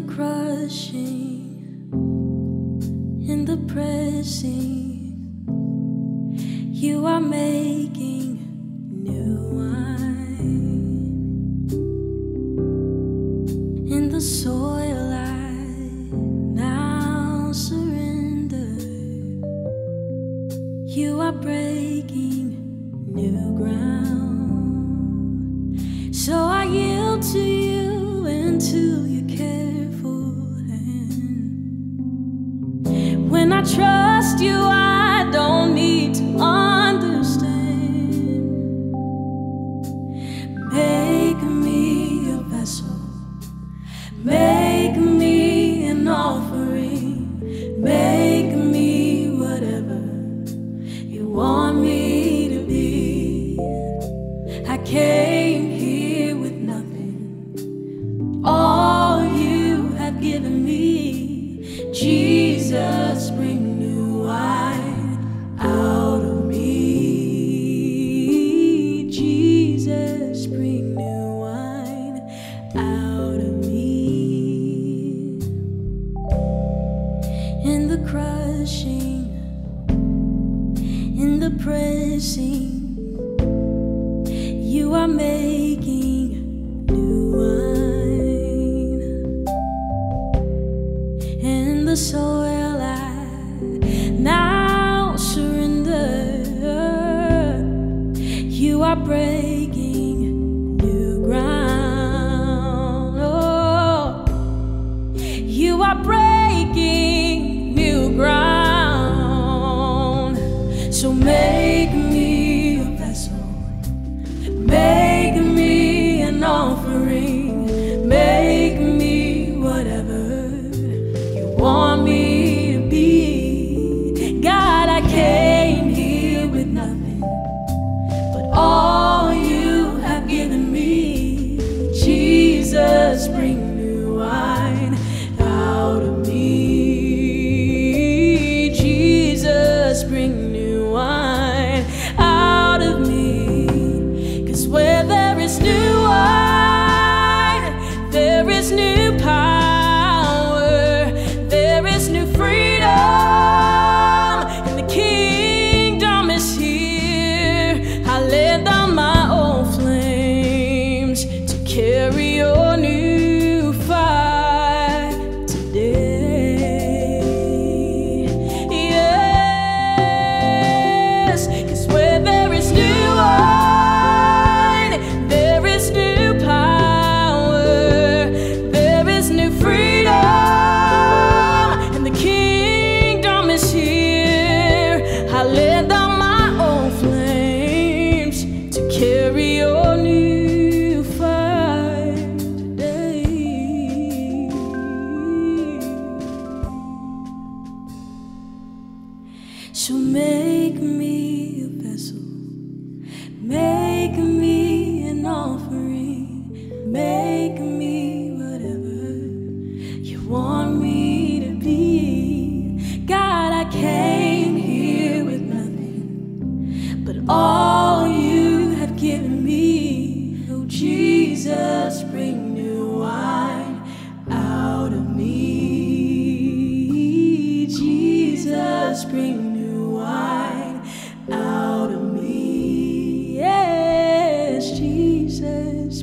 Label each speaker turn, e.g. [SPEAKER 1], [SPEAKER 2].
[SPEAKER 1] the crushing, in the pressing, you are making new wine. In the soil, I now surrender. You are breaking new ground. So I yield to you into your careful I trust you, I don't need to understand. Make me a vessel, make me an offering, make me whatever you want me to be. I came the crushing, in the pressing, you are making new wine. In the soil, I now surrender. You are breaking want me to be. God, I came here with nothing, but all you have given me. Oh, Jesus, bring new wine out of me. Jesus, bring new wine out of me. Yes, Jesus.